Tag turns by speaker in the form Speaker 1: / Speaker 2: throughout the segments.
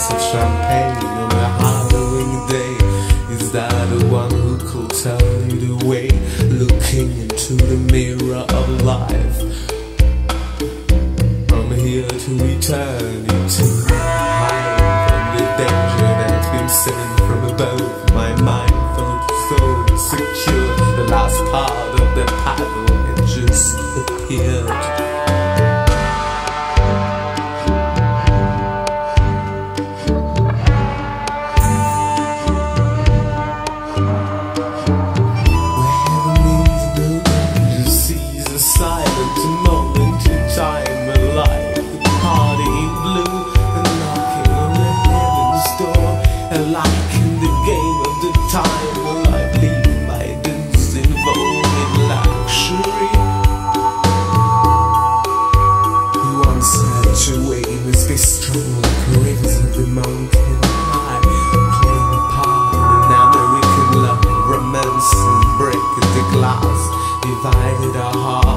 Speaker 1: glass of champagne on a Halloween day. Is that the one who could tell you the way? Looking into the mirror of life. I'm here to eternity. Hiding from the danger that's been sent from above. My mind felt so secure. The last part of the paddle had just appeared. fight it hard.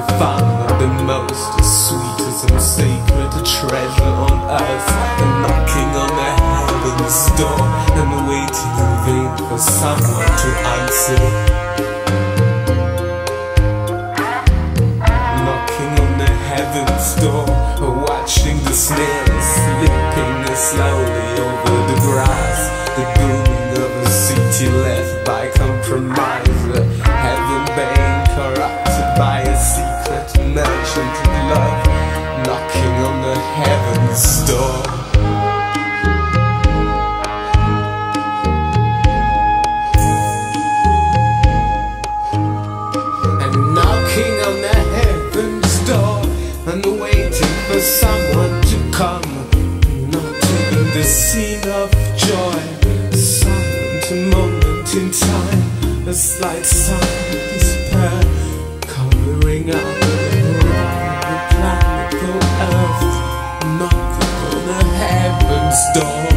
Speaker 1: of fun the most sweet as and sacred treasure on earth. The knocking on the heaven's door and waiting in vain for someone to answer. Knocking on the heaven's door watching the snails slipping slowly Imagined love knocking on the heaven's door. And knocking on the heaven's door and waiting for someone to come, not in the scene of joy, a silent moment in time, a slight silence prayer covering up. Stop.